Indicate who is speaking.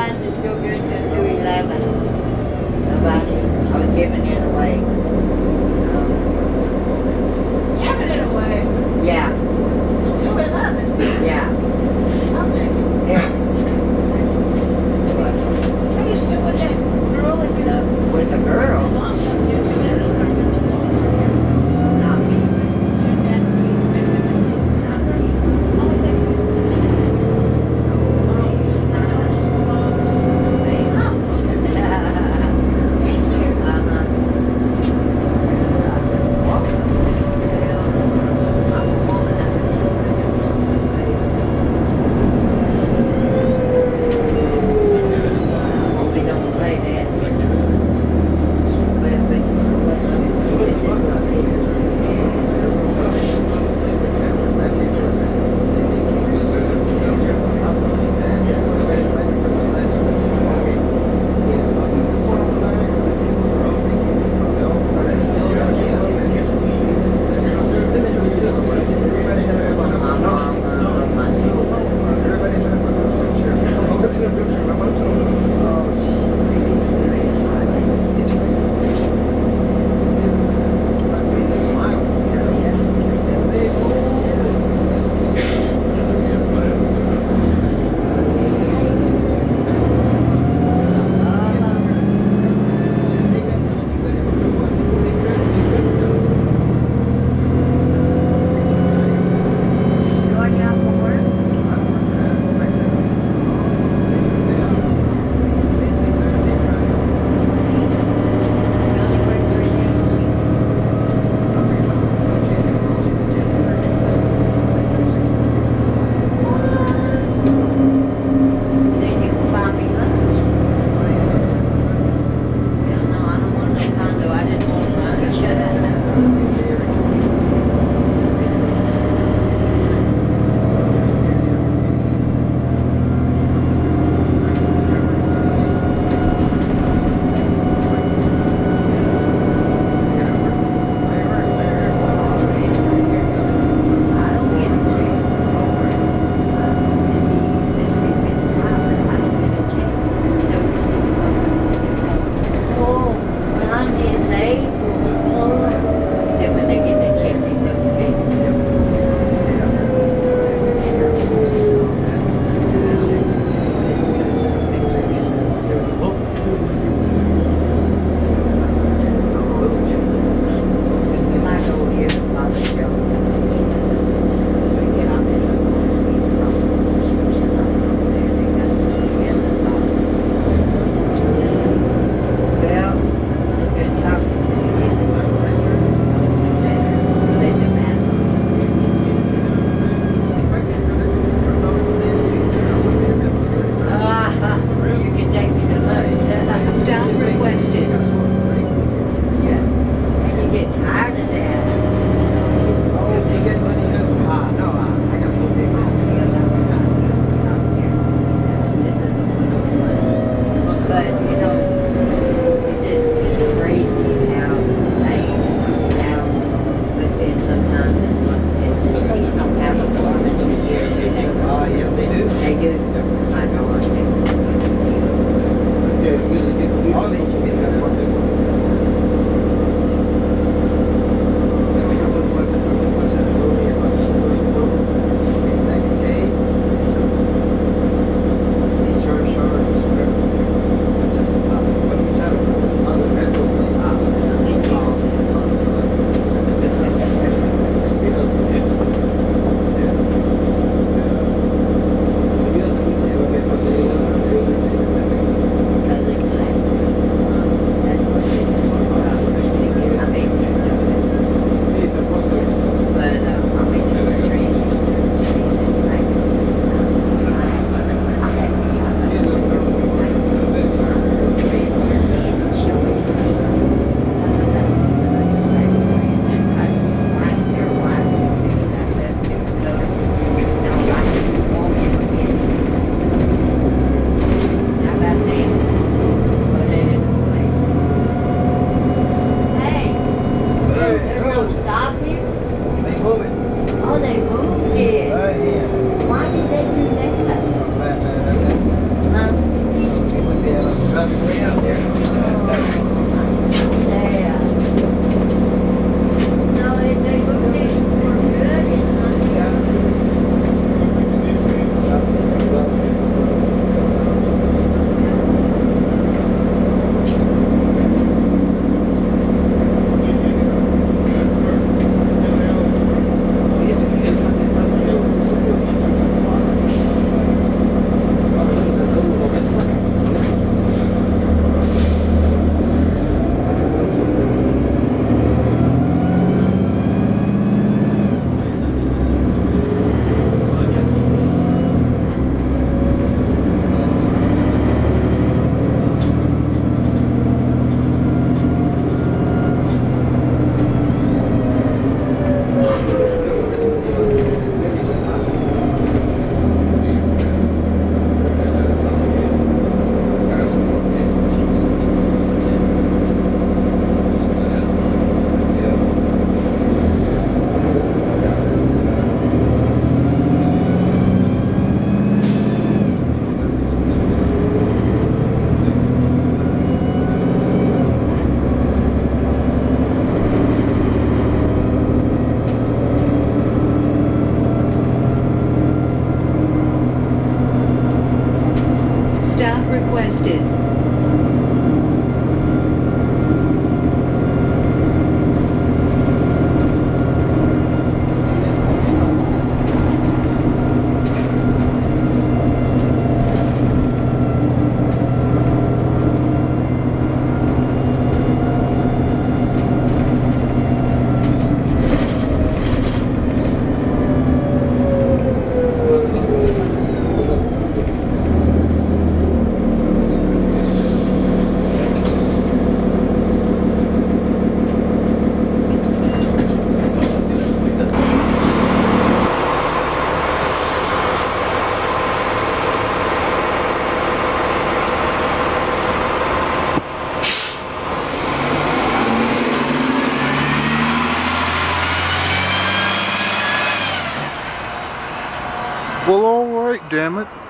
Speaker 1: guys, it's still good to 211. Nobody, I was giving it away. Um, yeah,
Speaker 2: requested.
Speaker 3: Well, alright, damn it.